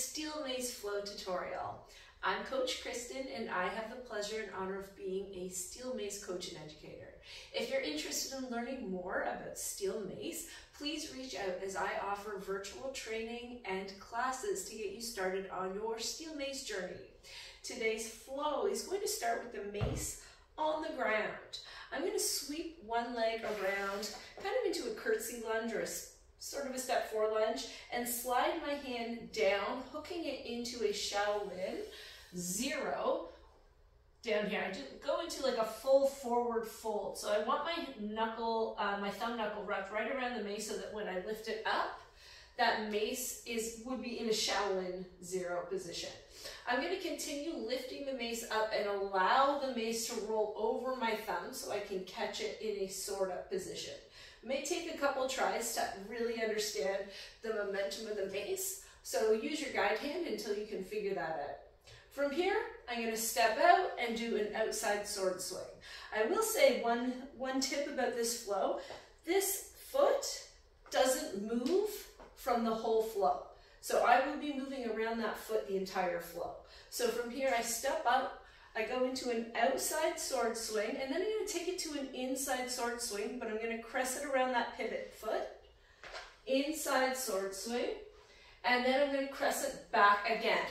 steel mace flow tutorial. I'm Coach Kristen and I have the pleasure and honor of being a steel mace coach and educator. If you're interested in learning more about steel mace, please reach out as I offer virtual training and classes to get you started on your steel mace journey. Today's flow is going to start with the mace on the ground. I'm going to sweep one leg around kind of into a curtsy lunge or a sort of a step four lunge, and slide my hand down, hooking it into a Shaolin zero down here. I just go into like a full forward fold. So I want my knuckle, uh, my thumb knuckle wrapped right around the mace so that when I lift it up, that mace is would be in a Shaolin zero position. I'm going to continue lifting the mace up and allow the mace to roll over my thumb so I can catch it in a sword up position. It may take a couple tries to really understand the momentum of the mace, so use your guide hand until you can figure that out. From here, I'm going to step out and do an outside sword swing. I will say one, one tip about this flow, this foot doesn't move from the whole flow. So I will be moving around that foot the entire flow. So from here, I step up, I go into an outside sword swing, and then I'm going to take it to an inside sword swing, but I'm going to crest it around that pivot foot, inside sword swing, and then I'm going to crest it back again,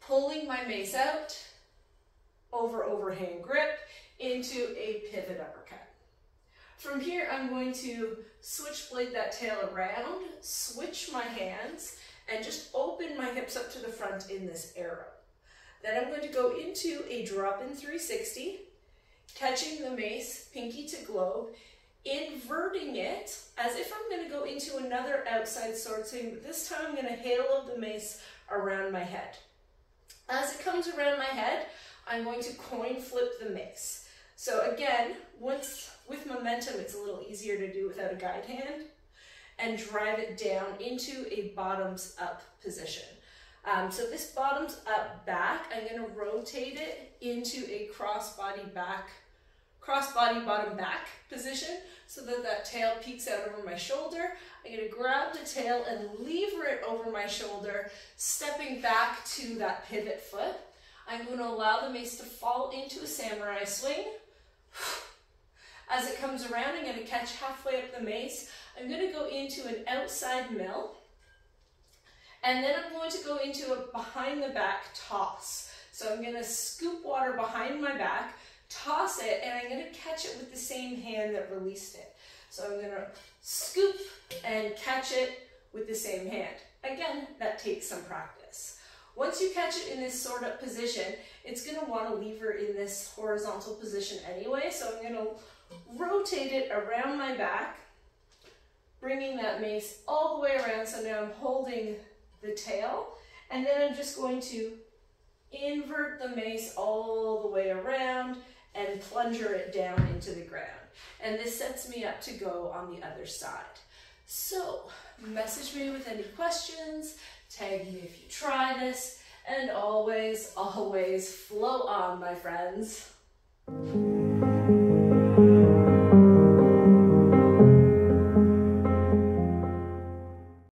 pulling my mace out, over overhand grip, into a pivot uppercut. From here, I'm going to switch blade that tail around, switch my hands, and just open my hips up to the front in this arrow. Then I'm going to go into a drop-in 360, catching the mace, pinky to globe, inverting it as if I'm going to go into another outside sword swing, but this time I'm going to halo the mace around my head. As it comes around my head, I'm going to coin flip the mace. So again, once with momentum, it's a little easier to do without a guide hand and drive it down into a bottoms up position. Um, so this bottoms up back, I'm gonna rotate it into a cross body back, cross body bottom back position so that that tail peeks out over my shoulder. I'm gonna grab the tail and lever it over my shoulder, stepping back to that pivot foot. I'm gonna allow the mace to fall into a samurai swing. As it comes around, I'm gonna catch halfway up the mace. I'm gonna go into an outside mill. And then I'm going to go into a behind the back toss. So I'm gonna scoop water behind my back, toss it, and I'm gonna catch it with the same hand that released it. So I'm gonna scoop and catch it with the same hand. Again, that takes some practice. Once you catch it in this sword up position, it's gonna wanna lever in this horizontal position anyway, so I'm gonna rotate it around my back, bringing that mace all the way around. So now I'm holding the tail, and then I'm just going to invert the mace all the way around and plunger it down into the ground. And this sets me up to go on the other side. So message me with any questions, tag me if you try this, and always, always flow on, my friends.